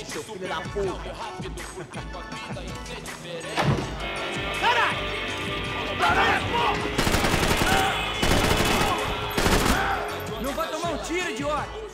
é, seu filho da puta? Caralho! Não vai tomar um tiro, idiota!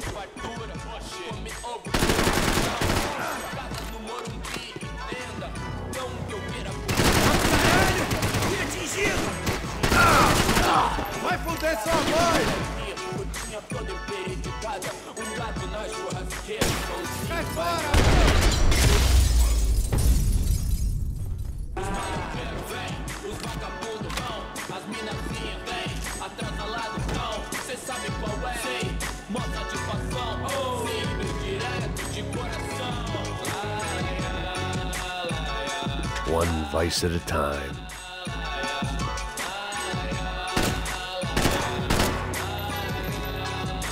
One vice at a time.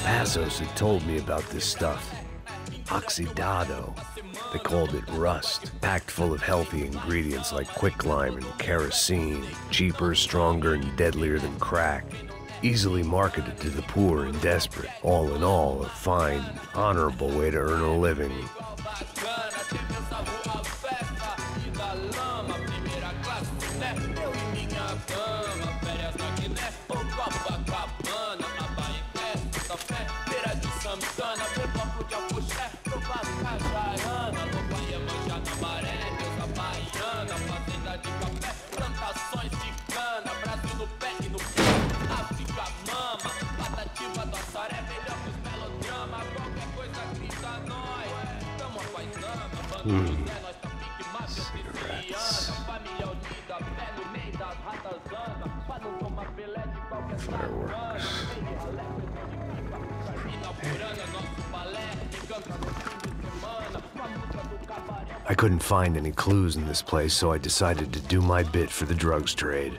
Passos had told me about this stuff. Oxidado. They called it rust, packed full of healthy ingredients like quicklime and kerosene, cheaper, stronger, and deadlier than crack. Easily marketed to the poor and desperate. All in all, a fine, honorable way to earn a living. Fireworks. I couldn't find any clues in this place, so I decided to do my bit for the drugs trade.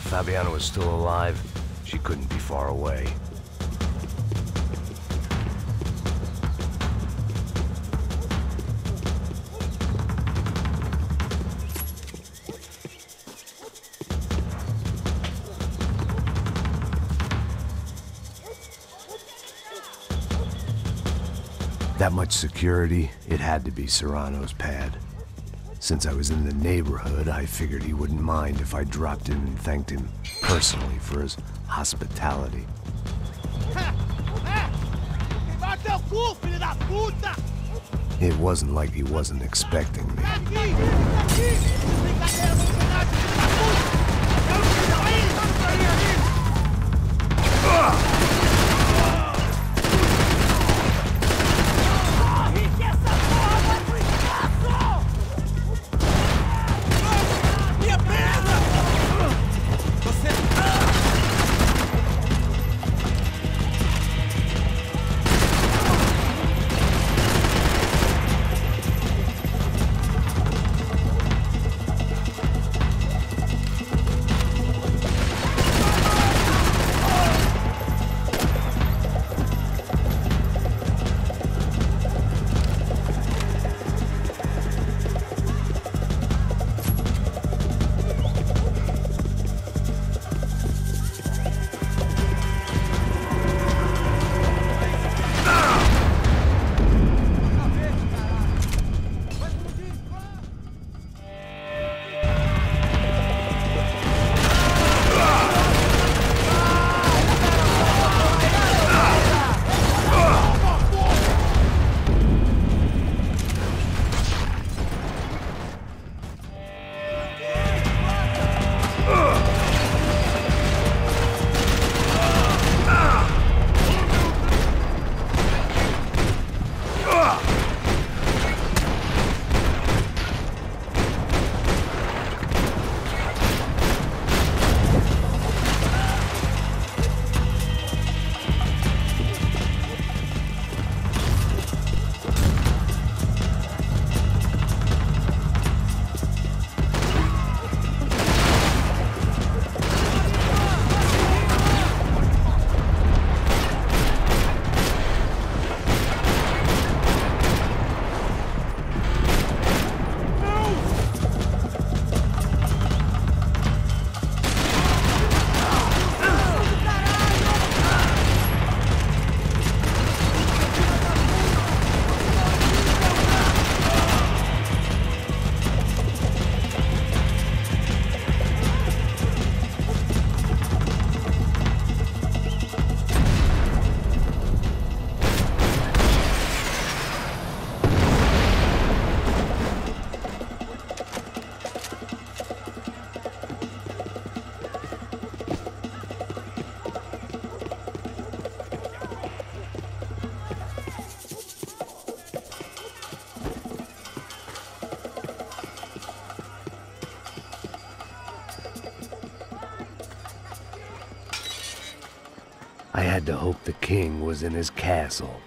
If Fabiana was still alive, she couldn't be far away. That much security, it had to be Serrano's pad. Since I was in the neighborhood, I figured he wouldn't mind if I dropped in and thanked him personally for his hospitality. It wasn't like he wasn't expecting me. Had to hope the king was in his castle.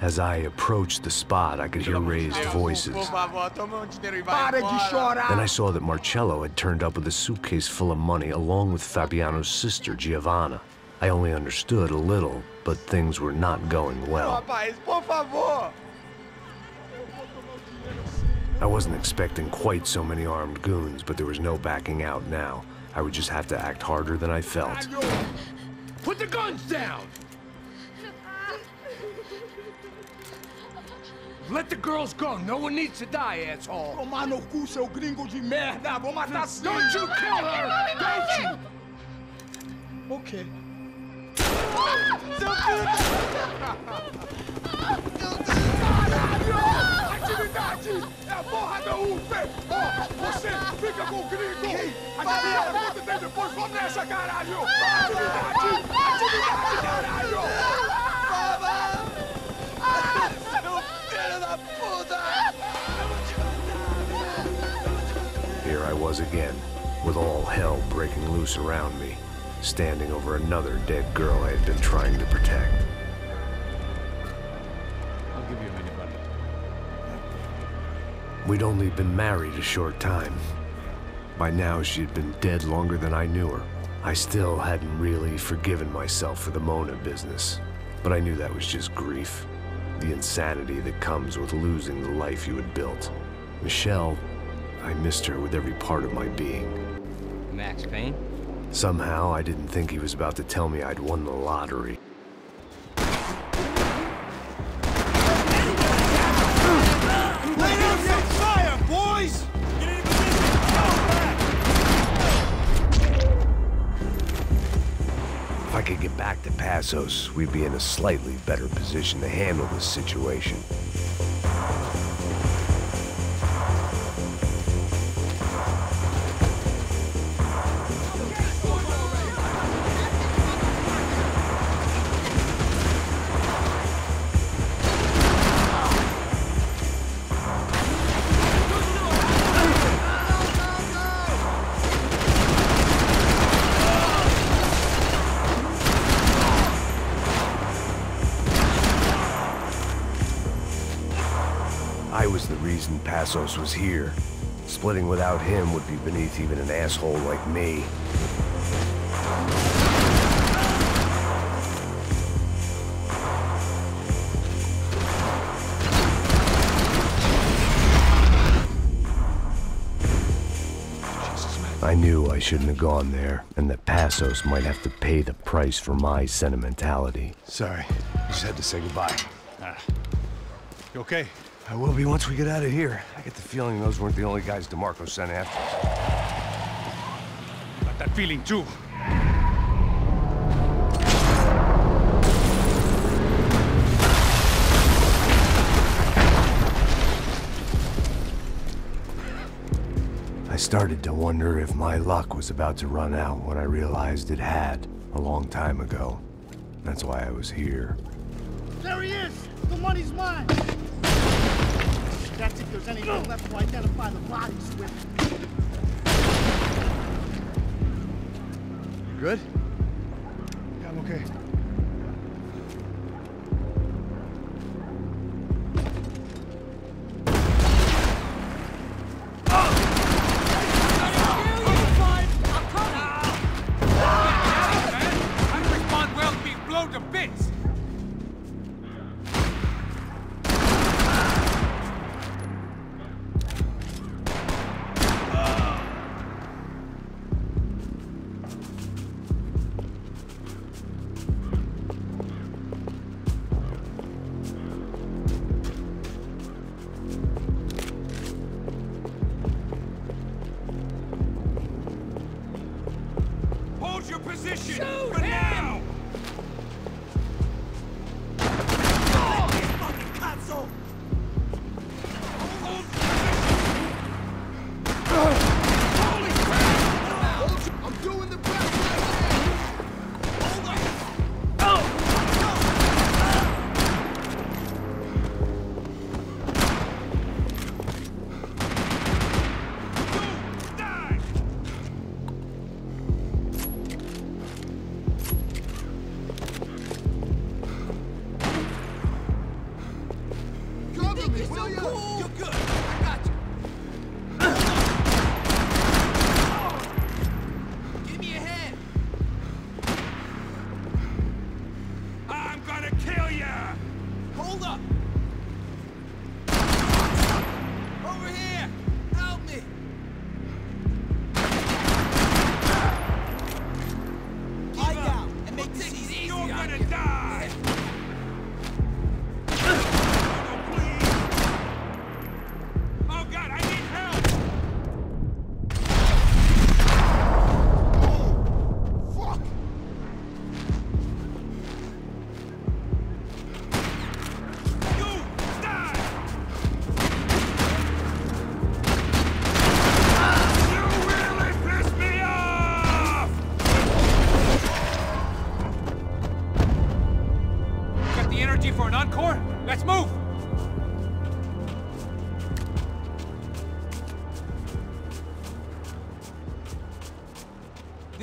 As I approached the spot, I could hear raised voices. Then I saw that Marcello had turned up with a suitcase full of money along with Fabiana's sister, Giovanna. I only understood a little, but things were not going well. Rapaz, por favor! I wasn't expecting quite so many armed goons, but there was no backing out now. I would just have to act harder than I felt. Put the guns down! Let the girls go. No one needs to die, asshole. Tomar no cu, seu gringo de merda! Vou matar sim! Don't you kill her! Don't you! Ok. Ah! Atividade! É a porra da UP! Ó, você fica com o gringo! A galera conta tem depois, vamos nessa, caralho! Atividade! Atividade, caralho! Seu filho da puta! Here I was again, with all hell breaking loose around me, standing over another dead girl I had been trying to protect. We'd only been married a short time. By now, she had been dead longer than I knew her. I still hadn't really forgiven myself for the Mona business, but I knew that was just grief. The insanity that comes with losing the life you had built. Michelle, I missed her with every part of my being. Max Payne? Somehow, I didn't think he was about to tell me I'd won the lottery. Passos, we'd be in a slightly better position to handle this situation. Reason was here. Splitting without him would be beneath even an asshole like me. I knew I shouldn't have gone there, and that Passos might have to pay the price for my sentimentality. Sorry. Just had to say goodbye. Ah. You okay? I will be once we get out of here. I get the feeling those weren't the only guys DeMarco sent after. Us. Got that feeling too. I started to wonder if my luck was about to run out when I realized it had a long time ago. That's why I was here. There he is! The money's mine! That's if there's anything left to identify the bodies with. You good? Yeah, I'm okay.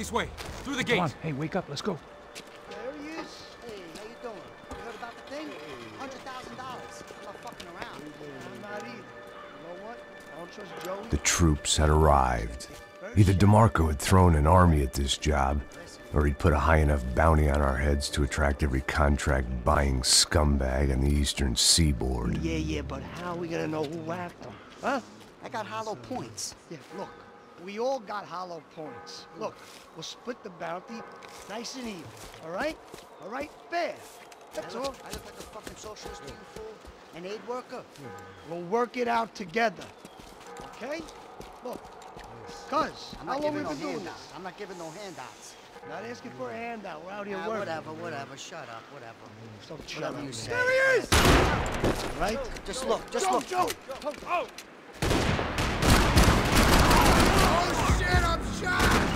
This way, through the gate. Come on, hey, wake up, let's go. There he is. Hey, how you doing? You heard about the thing? Hundred thousand dollars. I'm not fucking around. I'm not either. You know what? I don't trust Joey. The troops had arrived. Either DeMarco had thrown an army at this job, or he'd put a high enough bounty on our heads to attract every contract-buying scumbag on the eastern seaboard. Yeah, yeah, but how are we gonna know who whacked him? Huh? I got hollow points. Yeah, look. We all got hollow points. Look, we'll split the bounty nice and even. All right? All right? Fair. That's I all. look, I look like a fucking socialist you, fool. An aid worker. We'll work it out together. Okay? Look. Cuz, I'm how not long we giving no been doing handouts. this? I'm not giving no handouts. Not asking for a handout. We're out here Ah, working. whatever, whatever. Shut up, whatever. So shut Whatever you say. There he is! Right? Just look, just Joe, look. Joe! Oh! Oh shit, I'm shot!